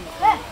Yeah.